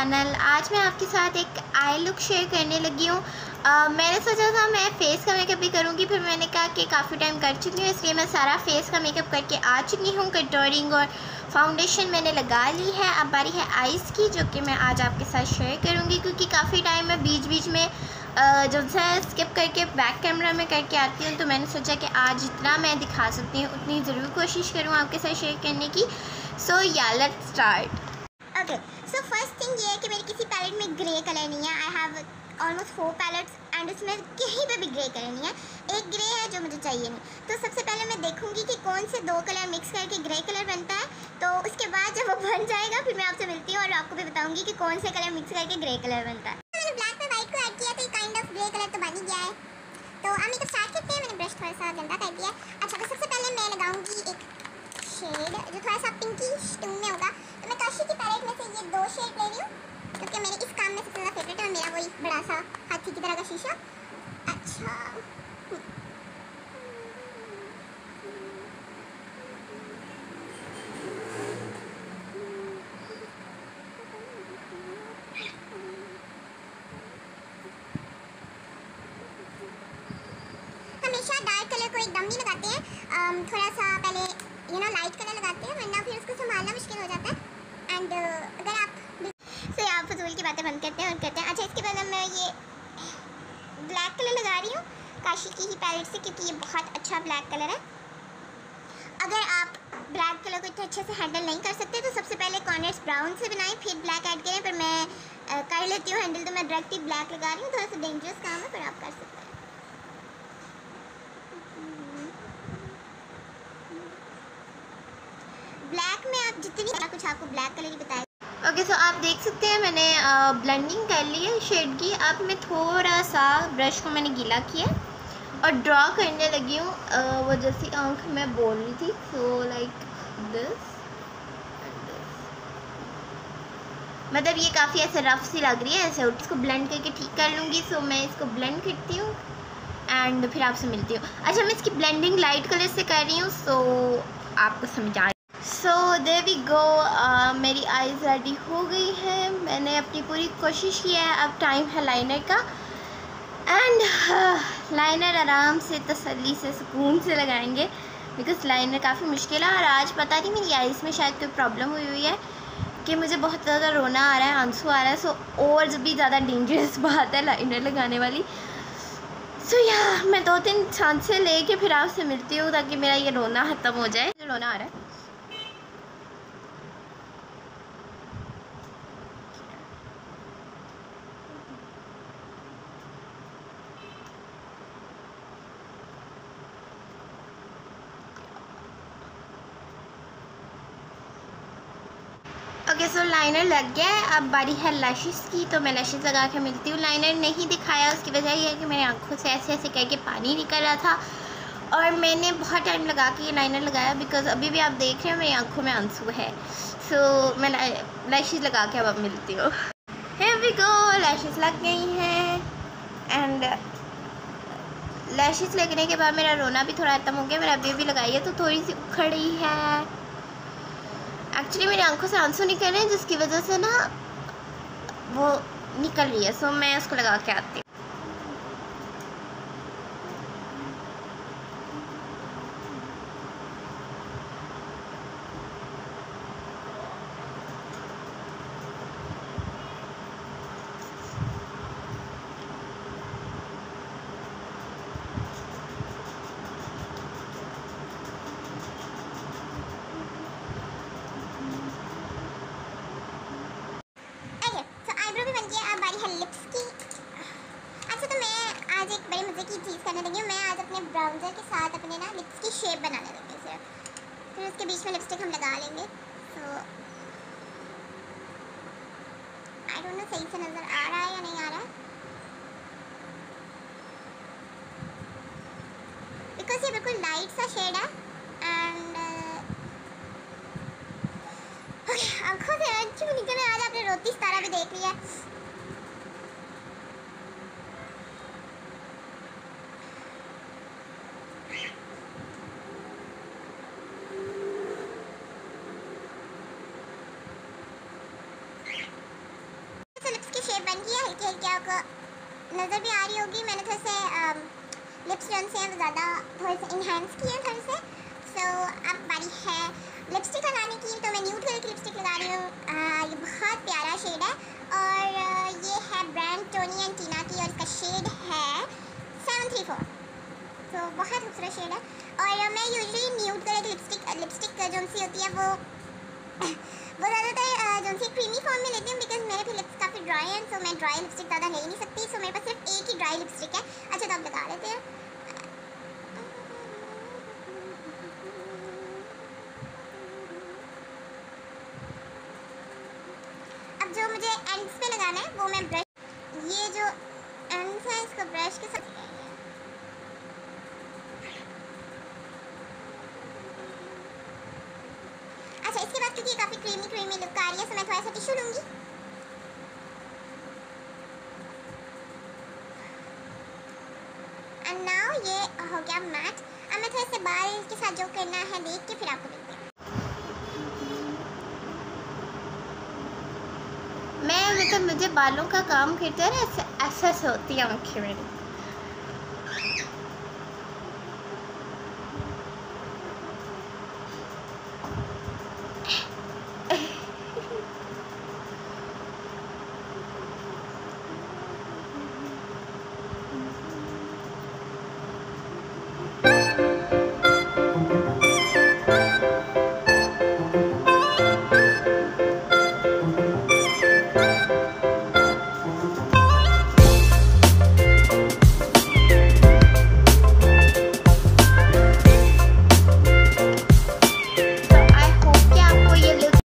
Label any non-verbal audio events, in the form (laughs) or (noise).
Channel आज मैं आपके साथ एक आई लुक शेयर करने लगी हूँ। मैंने सोचा था मैं फ़ेस का मेकअप भी करूँगी, फिर मैंने कहा कि काफ़ी टाइम कर चुकी हूँ, इसलिए मैं सारा फेस का मेकअप करके आ चुकी हूँ। कटोरिंग और फाउंडेशन मैंने लगा ली है। अब बारी है आइज़ की, जो कि मैं आज आपके साथ शेयर करूँगी, क्योंकि काफ़ी टाइम मैं बीच बीच में जो है स्किप करके बैक कैमरा में करके आती हूँ तो मैंने सोचा कि आज जितना मैं दिखा सकती हूँ, उतनी ज़रूर कोशिश करूँ आपके साथ शेयर करने की। So yeah let start okay so first thing ये है कि मेरे किसी पैलेट में ग्रे कलर नहीं है. I have almost four palettes and उसमें कहीं पे भी ग्रे कलर नहीं है. एक ग्रे है जो मुझे चाहिए नहीं. तो सबसे पहले मैं देखूँगी कि कौन से दो कलर मिक्स करके ग्रे कलर बनता है. तो उसके बाद जब वो बन जाएगा, फिर मैं आपसे मिलती हूँ और आपको भी बताऊँगी कि कौन से कलर मिक्स करके ग्रे कलर बनता है. मैंने ब्लैक में वाइट को ऐड किया तो काइंड ऑफ़ ग्रे कलर तो बन ही गया है. तो अब मेकअप स्टार्ट करते हैं. मैंने ब्रश थोड़ा सा गंदा कर दिया अच्छा तो सबसे पहले मैं लगाऊँगी एक शेड जो थोड़ा सा पिंकी में होगा मैं काशी की पैलेट में से ये दो शेड ले रही हूँ क्योंकि मेरे इस काम में सबसे ज़्यादा फेवरेट है मेरा वही बड़ा सा हाथी की तरह का शीशा अच्छा हमेशा डार्क कलर को एकदम नहीं लगाते हैं थोड़ा सा पहले यू नो लाइट कलर लगाते हैं वरना फिर उसको संभालना मुश्किल हो जाता है। एंड uh, अगर आप से आप फजूल की बातें बंद करते हैं और कहते हैं। अच्छा इसके बाद मैं ये ब्लैक कलर लगा रही हूँ काशी की ही पैलेट से क्योंकि ये बहुत अच्छा ब्लैक कलर है। अगर आप ब्लैक कलर को इतने अच्छे से हैंडल नहीं कर सकते तो सबसे पहले कॉर्नर्स ब्राउन से बनाएँ फिर ब्लैक ऐड करें। पर मैं आ, कर लेती हूँ हैंडल तो मैं डायरेक्ट ही ब्लैक लगा रही हूँ। थोड़ा सा डेंजरस काम है पर आप कर सकते हैं। जितनी कुछ आपको ब्लैक कलर की बताया। ओके सो आप देख सकते हैं मैंने ब्लेंडिंग कर ली है शेड की। अब मैं थोड़ा सा ब्रश को मैंने गीला किया और ड्रॉ करने लगी हूँ। वो जैसी आँख मैं बोल रही थी। सो लाइक दिस मतलब ये काफ़ी ऐसे रफ सी लग रही है, ऐसे इसको ब्लेंड करके ठीक कर लूँगी। सो मैं इसको ब्लेंड करती हूँ एंड फिर आपसे मिलती हूँ। अच्छा मैं इसकी ब्लेंडिंग लाइट कलर से कर रही हूँ। सो आपको समझ सो दे वी गो मेरी आईज़ रेडी हो गई है। मैंने अपनी पूरी कोशिश की है। अब टाइम है लाइनर का। एंड लाइनर uh, आराम से तसल्ली से सुकून से लगाएँगे। बिकॉज़ लाइनर काफ़ी मुश्किल है। और आज पता नहीं मेरी आइज़ में शायद कोई प्रॉब्लम हुई हुई है कि मुझे बहुत ज़्यादा रोना आ रहा है आँसू आ रहा है। सो और भी ज़्यादा डेंजरस (laughs) बात है लाइनर लगाने वाली। सो so, या मैं दो तीन चांसें लेके फिर आपसे मिलती हूँ ताकि मेरा ये रोना ख़त्म हो जाए। रोना आ रहा है। ओके सो लाइनर लग गया है। अब बारी है लैशेस की तो मैं लैशेस लगा के मिलती हूँ। लाइनर नहीं दिखाया उसकी वजह यह है कि मेरी आँखों से ऐसे ऐसे कह के पानी निकल रहा था। और मैंने बहुत टाइम लगा के ये लाइनर लगाया बिकॉज़ अभी भी आप देख रहे हो मेरी आँखों में आँसू है। सो so, मैं लैशेस लगा के अब अब मिलती हूँ। वी गो लैशेस लग गई हैं। एंड लैशेस लगने के बाद मेरा रोना भी थोड़ा खत्म हो गया मेरा अभी भी लगाई है तो थोड़ी सी उखड़ी है। एक्चुअली मेरी आँखों से आँसू निकल रहे हैं जिसकी वजह से ना वो निकल रही है सो मैं उसको लगा के आती हूँ अपने ना लिप्स की शेप बनाने लगे सिर्फ़ फिर उसके बीच में लिपस्टिक हम लगा लेंगे. तो आई डोंट नो सही से नज़र आ रहा है या नहीं आ रहा है. बिकॉज़ ये बिल्कुल लाइट सा शेड है एंड आँखों से अच्छी निकल आज आपने रोती सितारा भी देख लिया लगाऊँगी हल्की हल्की आपको नज़र भी आ रही होगी। मैंने थोड़े से लिप्स जो से ज़्यादा थोड़े से इन्हेंस किए हैं थोड़े से। सो so, अब बारी है लिपस्टिक लगाने की। तो मैं न्यूड कलर की लिपस्टिक लगा रही हूँ। ये बहुत प्यारा शेड है। और ये है ब्रांड टोनी एंड टीना की और इसका शेड है सेवन थ्री फोर तो बहुत खूबसूरत शेड है। और मैं यूजली न्यूड कलर की लिपस्टिक लिपस्टिक जो सी होती है वो (laughs) वो ज़्यादातर जो क्रीमी फॉर्म में लेती हूँ बिकॉज़ मेरे भी लिप्स काफ़ी ड्राई हैं सो मैं ड्राई लिपस्टिक ज़्यादा ले ही नहीं सकती। सो मेरे पास सिर्फ़ एक ही ड्राई लिपस्टिक है। अच्छा तो आप बता लेते हैं। जो मुझे एंड्स पे लगाना है, वो मैं ब्रश ये जो एंड्स हैं इसको ब्रश के साथ अच्छा इसके काफ़ी क्रीमी क्रीमी लुक आ रही है तो मैं थोड़ा सा टिश्यू लूँगी। एंड नाउ ये हो गया मैट अब मैं थोड़े से बाल के साथ जो करना है देख के फिर आपको मिलती हूँ। मैं मतलब मुझे बालों का काम करता है ना ऐसा ऐसा से होती है आँखें मेरी।